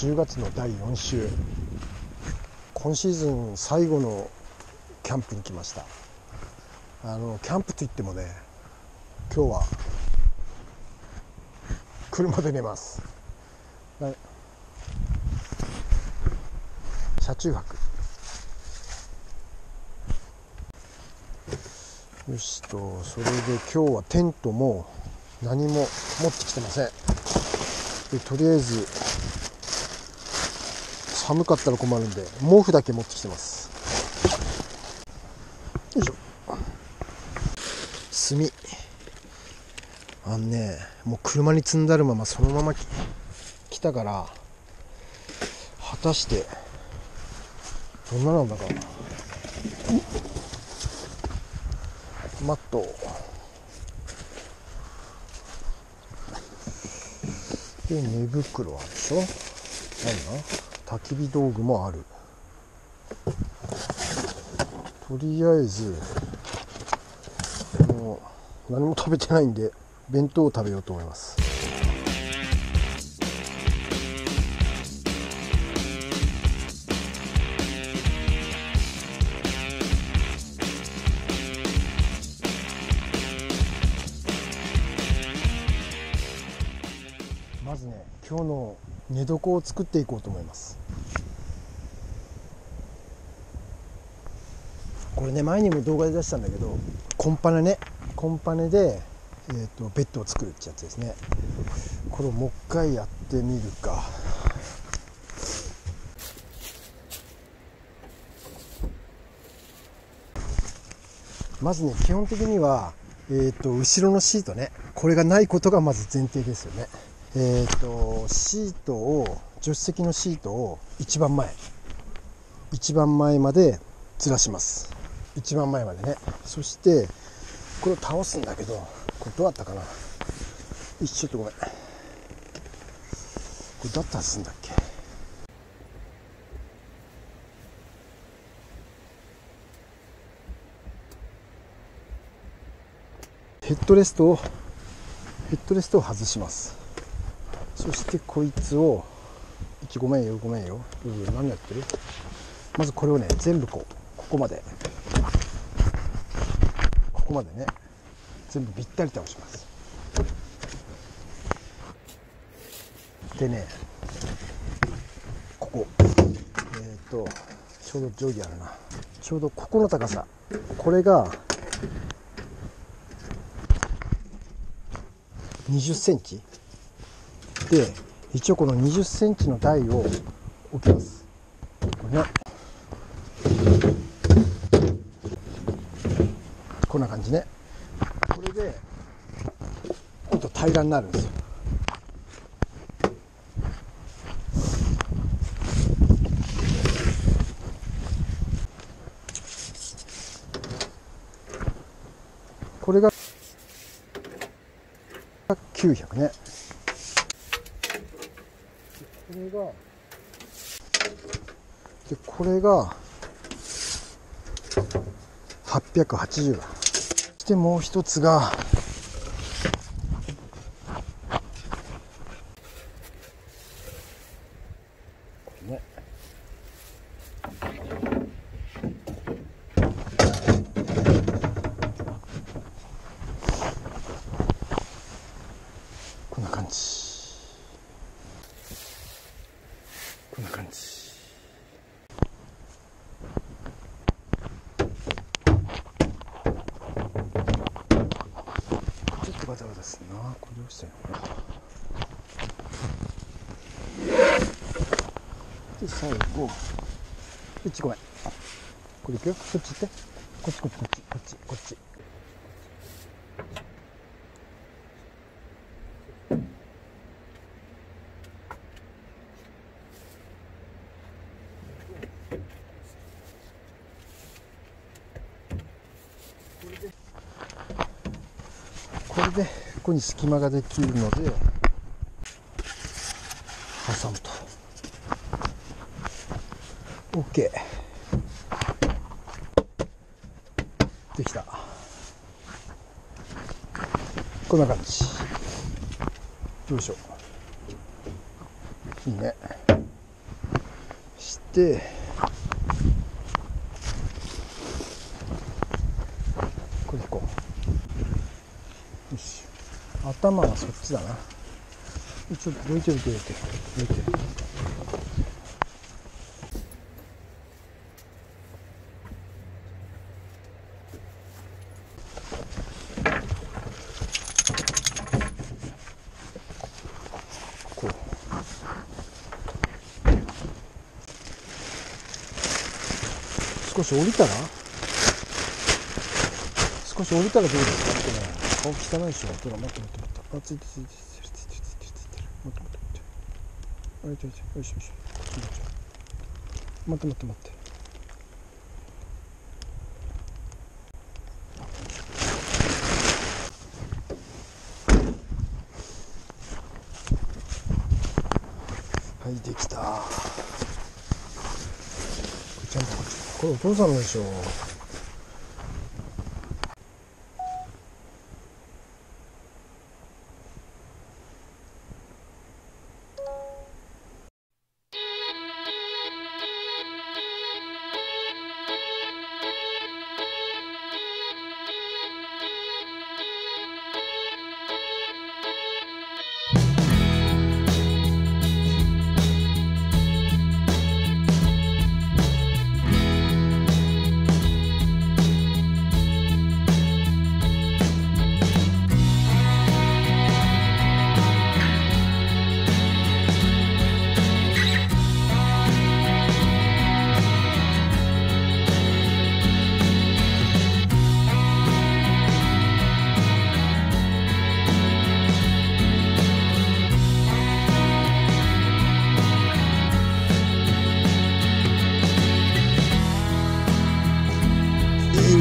10月の第4週。今シーズン最後のキャンプに来ました。あのキャンプといってもね今日は車で寝ます。車中泊。よしとそれで今日はテントも何も持ってきてません。でとりあえず寒かったら困るんで毛布だけ持ってきてます。よいしょ。炭。あんねもう車に積んだるままそのまま来たから果たしてどんななんだか。マットで寝袋あるでしょ。何だ焚き火道具もある。とりあえずもう何も食べてないんで弁当を食べようと思います。今日の寝床を作っていこうと思います。これね前にも動画で出したんだけどコンパネね。コンパネで、えー、とベッドを作るってやつですね。これをもう一回やってみるか。まずね基本的には、えー、と後ろのシートね。これがないことがまず前提ですよね。えー、とシートを助手席のシートを一番前一番前までずらします。一番前までね。そしてこれを倒すんだけどこれどうだったかな？ちょっとごめん。これどうやったらすんだっけ？ヘッドレストをヘッドレストを外します。そしてこいつを一ごめんよごめんよ。うん何やってる？まずこれをね全部こうここまで。ここまでね全部びったり倒します。でねここ。えっ、ー、とちょうど定規あるな。ちょうどここの高さ。これが20センチ？で一応この20センチの台を置きます。これね。こんな感じね。これで今度平らになるんですよ。これが900ね。れが。でこれが。880だそしてもう一つがこれねこんな感じこんな感じ。ちょっとバタバタするな。これどうしたいのかな。で最後。こっちごめん。これいくよ。こっち行って。こっちこっちこっちこっちこっち。でここに隙間ができるので挟むと。OK できた。こんな感じ。よいしょ。いいね。してこれでいこうよし頭はそっちだな。ちょっとどいてどいてどいて。どいてこう。少し降りたら？少し降りたらどうですか？ってね顔汚いでしょほら待って待って待ってあついてついてついてるついてるついてるついてついて待って待って待ってあれちょいちょいよしよしこっち待って待って待ってはいできたこれちゃんとこれお父さんのでしょ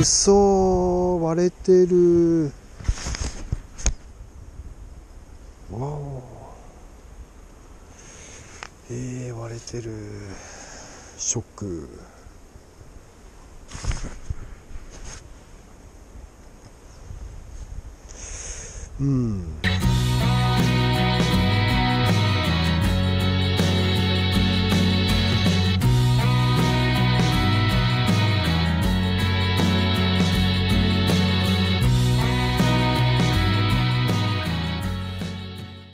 そ割れてるわおえー、割れてるショックうん